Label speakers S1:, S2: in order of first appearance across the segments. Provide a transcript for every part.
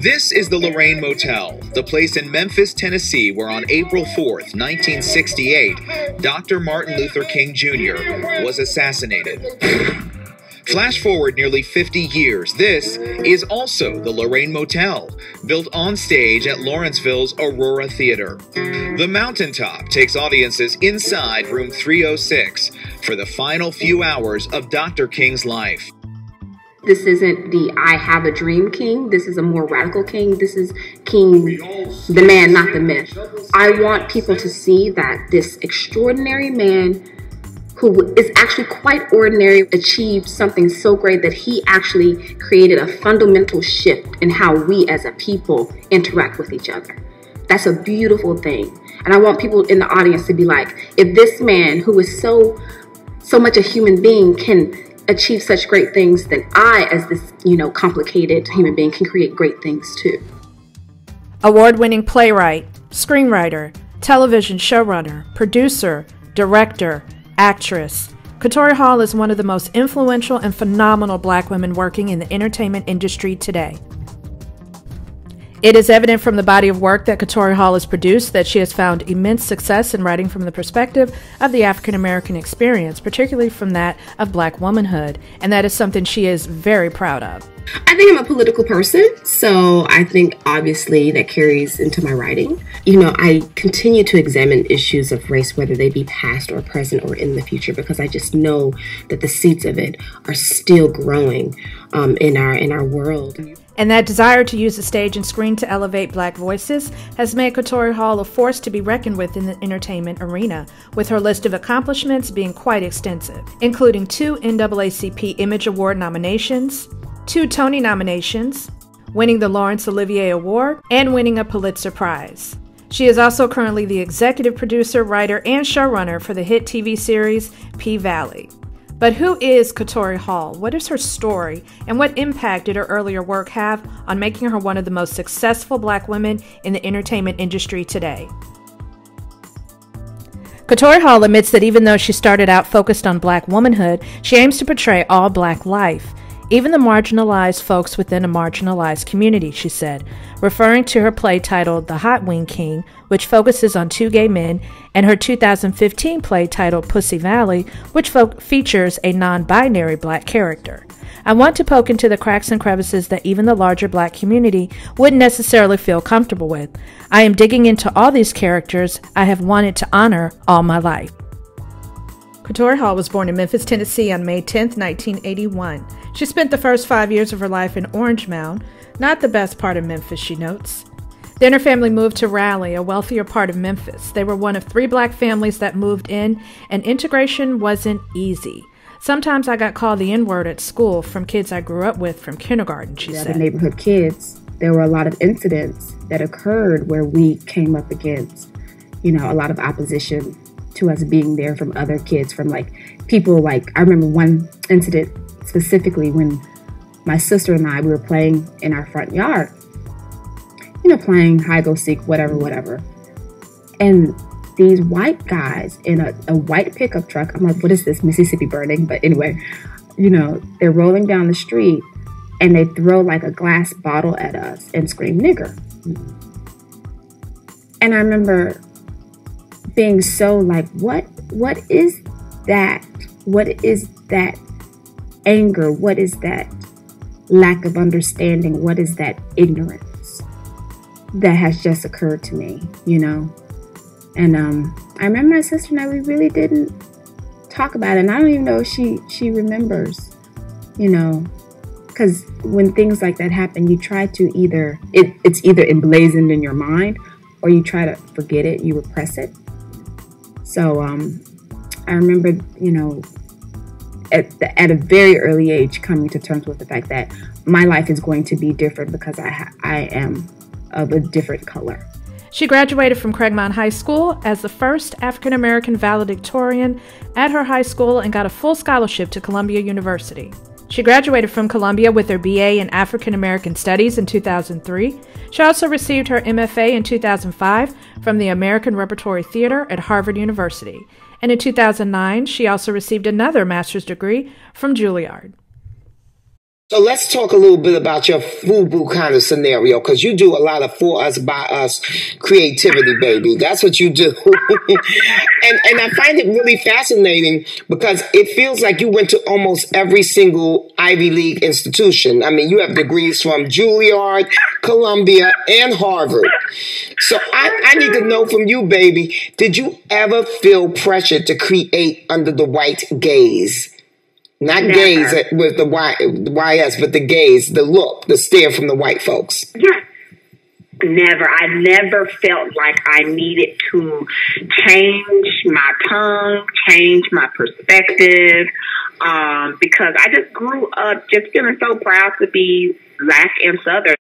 S1: this is the Lorraine Motel, the place in Memphis, Tennessee, where on April 4th, 1968, Dr. Martin Luther King Jr. was assassinated. Flash forward nearly 50 years, this is also the Lorraine Motel, built on stage at Lawrenceville's Aurora Theater. The Mountaintop takes audiences inside room 306 for the final few hours of Dr. King's life.
S2: This isn't the I have a dream king. This is a more radical king. This is king, the man, not the myth. I want people to see that this extraordinary man who is actually quite ordinary achieved something so great that he actually created a fundamental shift in how we as a people interact with each other. That's a beautiful thing. And I want people in the audience to be like, if this man who is so so much a human being can achieve such great things, then I, as this, you know, complicated human being, can create great things too.
S3: Award winning playwright, screenwriter, television showrunner, producer, director, actress. Katori Hall is one of the most influential and phenomenal black women working in the entertainment industry today. It is evident from the body of work that Katori Hall has produced that she has found immense success in writing from the perspective of the African American experience, particularly from that of black womanhood, and that is something she is very proud of.
S2: I think I'm a political person, so I think obviously that carries into my writing. You know, I continue to examine issues of race, whether they be past or present or in the future, because I just know that the seeds of it are still growing um, in our in our world.
S3: And that desire to use the stage and screen to elevate black voices has made Katori Hall a force to be reckoned with in the entertainment arena, with her list of accomplishments being quite extensive, including two NAACP Image Award nominations, two Tony nominations, winning the Laurence Olivier Award, and winning a Pulitzer Prize. She is also currently the executive producer, writer, and showrunner for the hit TV series P Valley. But who is Katori Hall? What is her story? And what impact did her earlier work have on making her one of the most successful black women in the entertainment industry today? Katori Hall admits that even though she started out focused on black womanhood, she aims to portray all black life even the marginalized folks within a marginalized community, she said, referring to her play titled The Hot Wing King, which focuses on two gay men, and her 2015 play titled Pussy Valley, which features a non binary black character. I want to poke into the cracks and crevices that even the larger black community wouldn't necessarily feel comfortable with. I am digging into all these characters I have wanted to honor all my life. Katori Hall was born in Memphis, Tennessee on May 10, 1981. She spent the first five years of her life in Orange Mound, not the best part of Memphis, she notes. Then her family moved to Raleigh, a wealthier part of Memphis. They were one of three black families that moved in, and integration wasn't easy. Sometimes I got called the N word at school from kids I grew up with from kindergarten, she
S2: yeah,
S3: said.
S2: The neighborhood kids, there were a lot of incidents that occurred where we came up against, you know, a lot of opposition to us being there from other kids, from like people like I remember one incident specifically when my sister and I we were playing in our front yard. You know, playing hide go seek, whatever, whatever. And these white guys in a, a white pickup truck. I'm like, what is this? Mississippi burning. But anyway, you know, they're rolling down the street and they throw like a glass bottle at us and scream nigger. And I remember being so like what what is that? What is that anger? What is that lack of understanding? What is that ignorance that has just occurred to me you know? And um i remember my sister and i we really didn't talk about it and i don't even know if she she remembers you know? Because when things like that happen you try to either it, it's either emblazoned in your mind or you try to forget it you repress it so um, I remember, you know, at, the, at a very early age coming to terms with the fact that my life is going to be different because I, ha- I am of a different color.
S3: She graduated from Craigmont High School as the first African American valedictorian at her high school and got a full scholarship to Columbia University. She graduated from Columbia with her BA in African American Studies in 2003. She also received her MFA in 2005 from the American Repertory Theater at Harvard University. And in 2009, she also received another master's degree from Juilliard.
S4: So let's talk a little bit about your FUBU kind of scenario because you do a lot of for us by us creativity, baby. That's what you do. and and I find it really fascinating because it feels like you went to almost every single Ivy League institution. I mean, you have degrees from Juilliard, Columbia, and Harvard. So I, I need to know from you, baby, did you ever feel pressure to create under the white gaze? Not Never. gaze with the Y, YS, but the gaze, the look, the stare from the white folks.
S5: Yeah. Never. I never felt like I needed to change my tongue, change my perspective, um, because I just grew up just feeling so proud to be black and southern.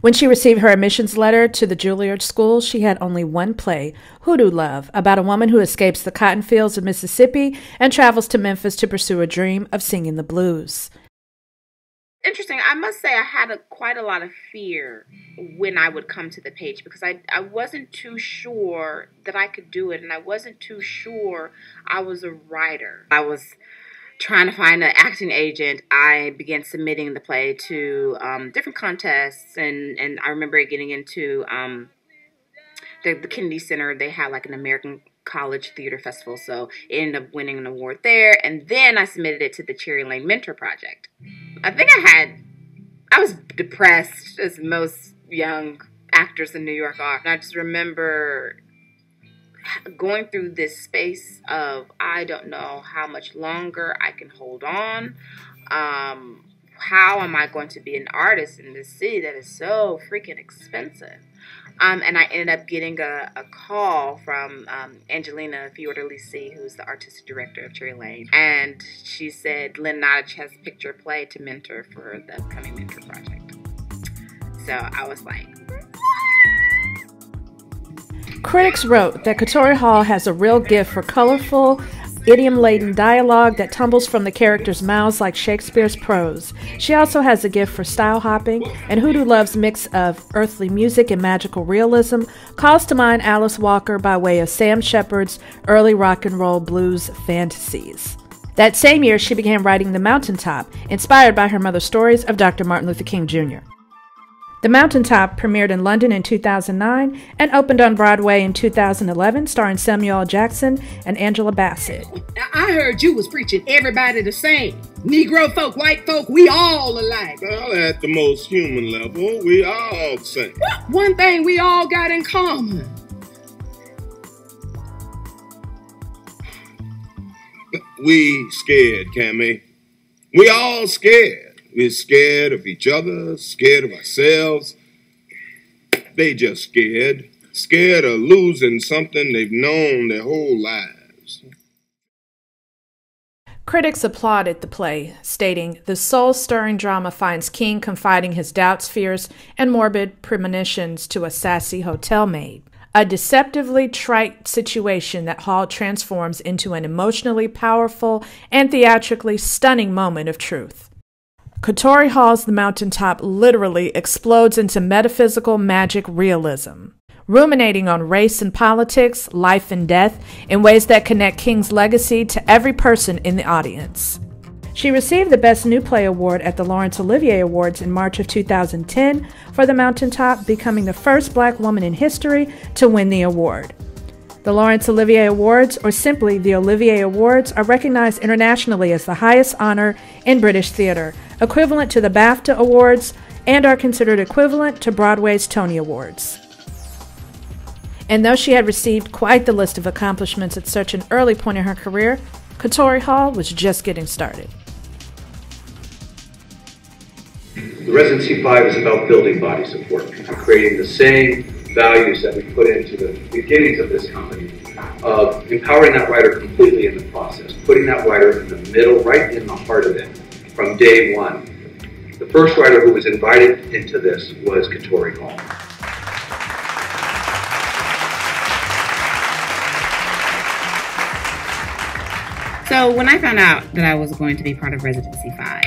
S3: When she received her admissions letter to the Juilliard School, she had only one play, Hoodoo Love, about a woman who escapes the cotton fields of Mississippi and travels to Memphis to pursue a dream of singing the blues.
S2: Interesting. I must say I had a, quite a lot of fear when I would come to the page because I, I wasn't too sure that I could do it and I wasn't too sure I was a writer. I was trying to find an acting agent, I began submitting the play to um, different contests, and and I remember getting into um, the, the Kennedy Center. They had like an American College Theater Festival, so it ended up winning an award there. And then I submitted it to the Cherry Lane Mentor Project. I think I had, I was depressed as most young actors in New York are. And I just remember going through this space of I don't know how much longer I can hold on. Um, how am I going to be an artist in this city that is so freaking expensive? Um, and I ended up getting a, a call from um, Angelina Fiordalisi, who's the artistic director of Cherry Lane. And she said Lynn Nottage has your play to mentor for the upcoming Mentor Project. So I was like,
S3: Critics wrote that Katori Hall has a real gift for colorful, idiom laden dialogue that tumbles from the characters' mouths like Shakespeare's prose. She also has a gift for style hopping, and Hoodoo Love's mix of earthly music and magical realism calls to mind Alice Walker by way of Sam Shepard's early rock and roll blues fantasies. That same year, she began writing The Mountaintop, inspired by her mother's stories of Dr. Martin Luther King Jr. The Mountaintop premiered in London in 2009 and opened on Broadway in 2011, starring Samuel Jackson and Angela Bassett.
S6: I heard you was preaching everybody the same. Negro folk, white folk, we all alike.
S7: Well, at the most human level, we all the same.
S6: One thing we all got in common.
S7: We scared, Camae. We all scared. We're scared of each other, scared of ourselves. They just scared, scared of losing something they've known their whole lives.
S3: Critics applauded the play, stating, The soul stirring drama finds King confiding his doubts, fears, and morbid premonitions to a sassy hotel maid. A deceptively trite situation that Hall transforms into an emotionally powerful and theatrically stunning moment of truth. Katori Hall's The Mountaintop literally explodes into metaphysical magic realism, ruminating on race and politics, life and death, in ways that connect King's legacy to every person in the audience. She received the Best New Play Award at the Laurence Olivier Awards in March of 2010 for The Mountaintop, becoming the first black woman in history to win the award. The Laurence Olivier Awards, or simply the Olivier Awards, are recognized internationally as the highest honor in British theater, equivalent to the BAFTA Awards, and are considered equivalent to Broadway's Tony Awards. And though she had received quite the list of accomplishments at such an early point in her career, Katori Hall was just getting started.
S8: The Residency 5 is about building body support, creating the same values that we put into the beginnings of this company of empowering that writer completely in the process, putting that writer in the middle, right in the heart of it, from day one. The first writer who was invited into this was Katori Hall.
S2: So when I found out that I was going to be part of Residency 5,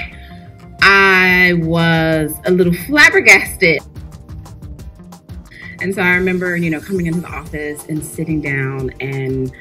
S2: I was a little flabbergasted. And so I remember, you know, coming into the office and sitting down and,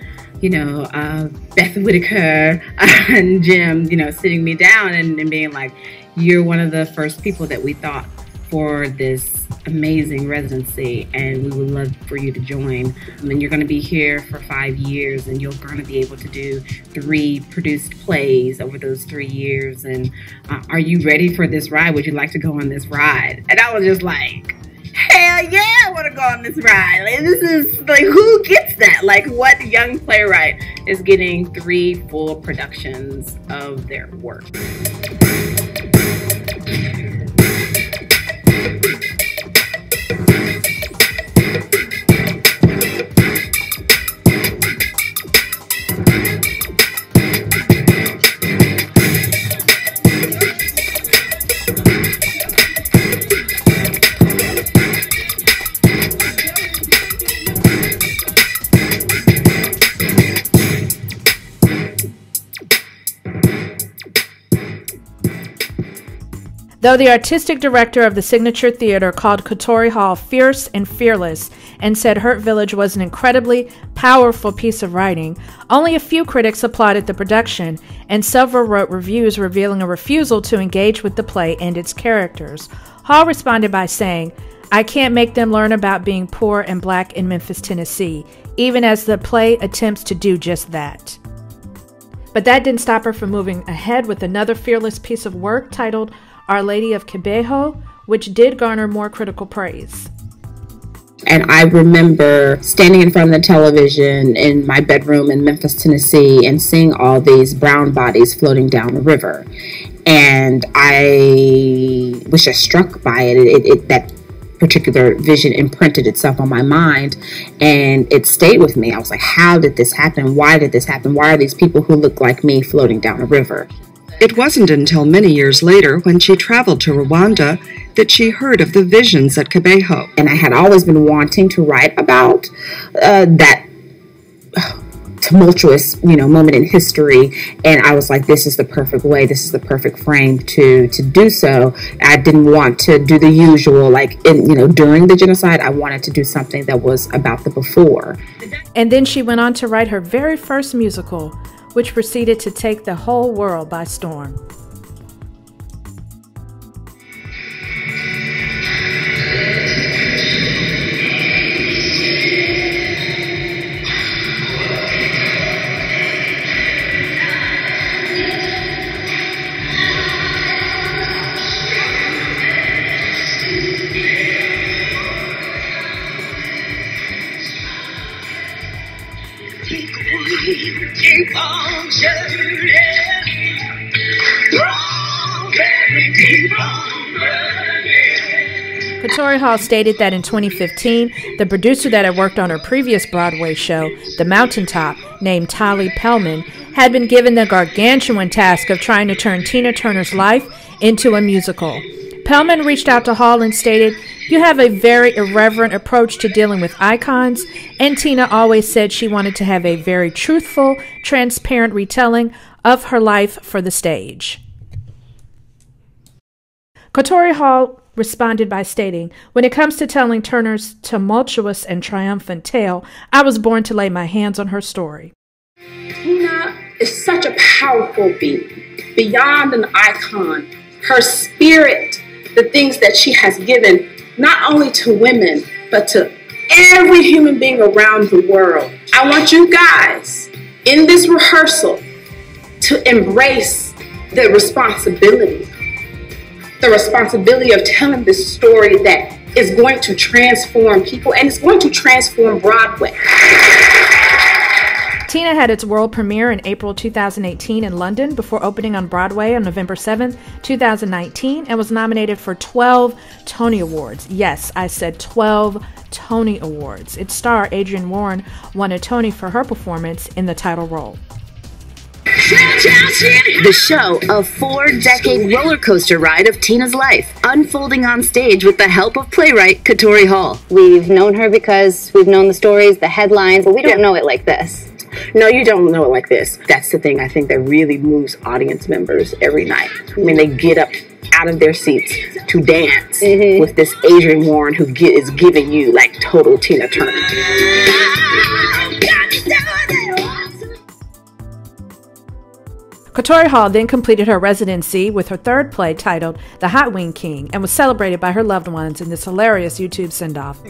S2: you know, uh, Beth Whitaker and Jim, you know, sitting me down and, and being like, you're one of the first people that we thought for this amazing residency, and we would love for you to join. And you're going to be here for five years, and you're going to be able to do three produced plays over those three years. And uh, are you ready for this ride? Would you like to go on this ride? And I was just like, hell yeah, I want to go on this ride. Like, this is like, who gets that? Like, what young playwright is getting three full productions of their work?
S3: Though the artistic director of the Signature Theater called Katori Hall fierce and fearless and said Hurt Village was an incredibly powerful piece of writing, only a few critics applauded the production, and several wrote reviews revealing a refusal to engage with the play and its characters. Hall responded by saying, I can't make them learn about being poor and black in Memphis, Tennessee, even as the play attempts to do just that. But that didn't stop her from moving ahead with another fearless piece of work titled our Lady of Kibeho, which did garner more critical praise.
S2: And I remember standing in front of the television in my bedroom in Memphis, Tennessee, and seeing all these brown bodies floating down the river. And I was just struck by it. it, it that particular vision imprinted itself on my mind and it stayed with me. I was like, how did this happen? Why did this happen? Why are these people who look like me floating down a river?
S9: It wasn't until many years later, when she traveled to Rwanda, that she heard of the visions at Kibeho.
S2: And I had always been wanting to write about uh, that tumultuous, you know, moment in history. And I was like, this is the perfect way. This is the perfect frame to to do so. I didn't want to do the usual, like, in, you know, during the genocide. I wanted to do something that was about the before.
S3: And then she went on to write her very first musical, which proceeded to take the whole world by storm. Katori Hall stated that in 2015, the producer that had worked on her previous Broadway show, The Mountaintop, named Tali Pelman, had been given the gargantuan task of trying to turn Tina Turner's life into a musical. Pellman reached out to Hall and stated, You have a very irreverent approach to dealing with icons, and Tina always said she wanted to have a very truthful, transparent retelling of her life for the stage. Katori Hall responded by stating, When it comes to telling Turner's tumultuous and triumphant tale, I was born to lay my hands on her story.
S2: Tina is such a powerful being, beyond an icon. Her spirit the things that she has given not only to women, but to every human being around the world. I want you guys in this rehearsal to embrace the responsibility, the responsibility of telling this story that is going to transform people and it's going to transform Broadway.
S3: Tina had its world premiere in April 2018 in London before opening on Broadway on November 7, 2019, and was nominated for 12 Tony Awards. Yes, I said 12 Tony Awards. Its star, Adrienne Warren, won a Tony for her performance in the title role.
S10: The show, a four decade roller coaster ride of Tina's life, unfolding on stage with the help of playwright Katori Hall.
S11: We've known her because we've known the stories, the headlines, but we don't know it like this.
S2: No, you don't know it like this. That's the thing I think that really moves audience members every night. I mean, they get up out of their seats to dance mm-hmm. with this Adrienne Warren who is giving you like total Tina Turner.
S3: Katori Hall then completed her residency with her third play titled The Hot Wing King and was celebrated by her loved ones in this hilarious YouTube send off.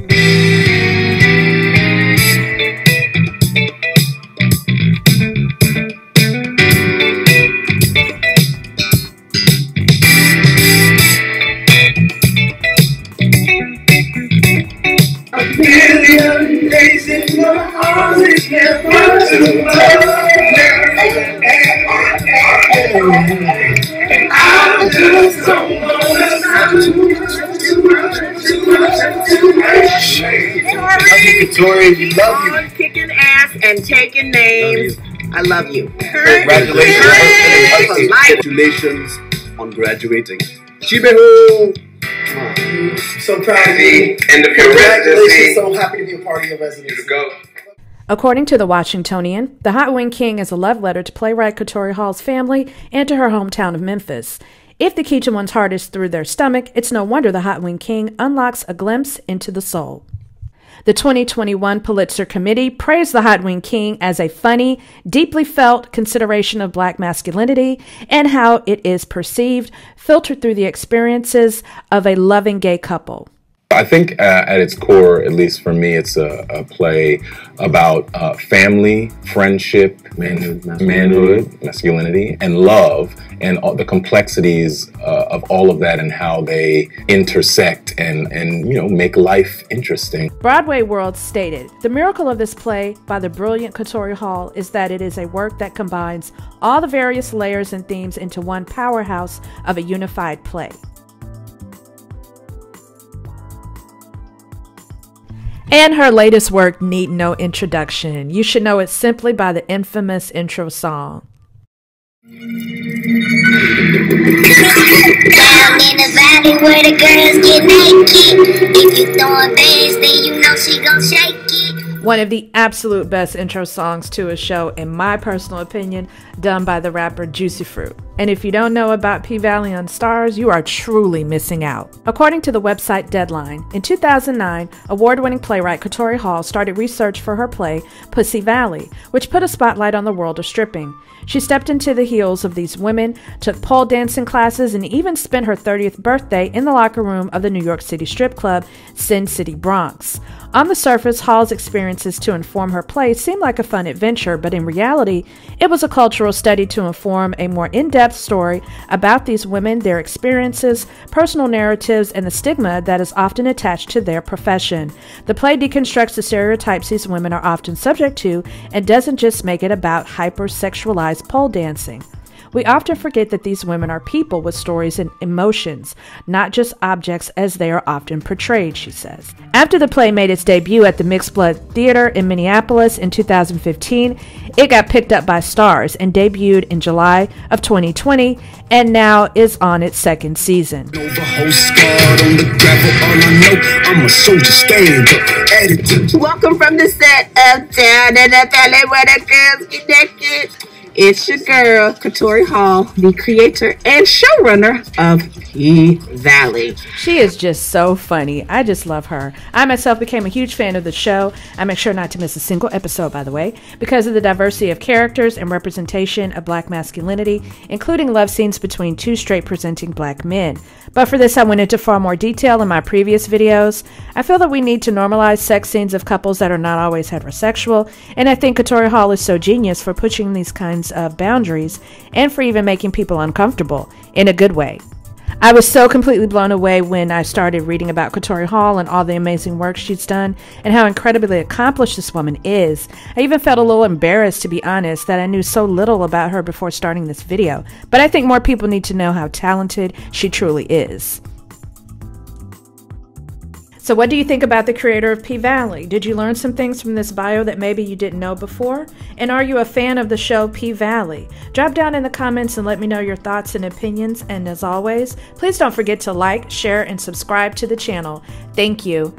S12: million days in your heart is never too too much, too much.
S4: Victoria, we love you.
S13: on kicking ass and taking names. I love you.
S14: Congratulations. Congratulations on graduating. Chibehu!
S15: So proud of you.
S14: End of your
S15: Congratulations.
S14: residency.
S15: So happy to be a part of your residency.
S14: Go.
S3: According to the Washingtonian, The Hot Wing King is a love letter to playwright Katori Hall's family and to her hometown of Memphis. If the key to one's heart is through their stomach, it's no wonder The Hot Wing King unlocks a glimpse into the soul. The 2021 Pulitzer Committee praised The Hot Wing King as a funny, deeply felt consideration of black masculinity and how it is perceived, filtered through the experiences of a loving gay couple.
S16: I think uh, at its core, at least for me, it's a, a play about uh, family, friendship, manhood, manhood, masculinity, and love, and all the complexities uh, of all of that, and how they intersect and and you know make life interesting.
S3: Broadway World stated The miracle of this play by the brilliant Katori Hall is that it is a work that combines all the various layers and themes into one powerhouse of a unified play. And her latest work need no introduction. You should know it simply by the infamous intro song.
S12: Down in the valley where the girls get naked. If you throwing bands, then you know she gon' shake it.
S3: One of the absolute best intro songs to a show, in my personal opinion, done by the rapper Jucee Froot. And if you don't know about P Valley on Starz, you are truly missing out. According to the website Deadline, in 2009, award winning playwright Katori Hall started research for her play Pussy Valley, which put a spotlight on the world of stripping. She stepped into the heels of these women, took pole dancing classes, and even spent her 30th birthday in the locker room of the New York City strip club Sin City Bronx. On the surface, Hall's experiences to inform her play seemed like a fun adventure, but in reality, it was a cultural study to inform a more in depth story about these women, their experiences, personal narratives, and the stigma that is often attached to their profession. The play deconstructs the stereotypes these women are often subject to and doesn't just make it about hypersexualized pole dancing. We often forget that these women are people with stories and emotions, not just objects as they are often portrayed, she says. After the play made its debut at the Mixed Blood Theater in Minneapolis in 2015, it got picked up by Starz and debuted in July of 2020 and now is on its second season.
S13: Welcome from the set of Down in the Valley where the girls get naked. It's your girl, Katori Hall, the creator and showrunner of P Valley.
S3: She is just so funny. I just love her. I myself became a huge fan of the show. I make sure not to miss a single episode, by the way, because of the diversity of characters and representation of black masculinity, including love scenes between two straight presenting black men. But for this, I went into far more detail in my previous videos. I feel that we need to normalize sex scenes of couples that are not always heterosexual, and I think Katori Hall is so genius for pushing these kinds of boundaries and for even making people uncomfortable in a good way. I was so completely blown away when I started reading about Katori Hall and all the amazing work she's done and how incredibly accomplished this woman is. I even felt a little embarrassed, to be honest, that I knew so little about her before starting this video. But I think more people need to know how talented she truly is. So, what do you think about the creator of P Valley? Did you learn some things from this bio that maybe you didn't know before? And are you a fan of the show P Valley? Drop down in the comments and let me know your thoughts and opinions. And as always, please don't forget to like, share, and subscribe to the channel. Thank you.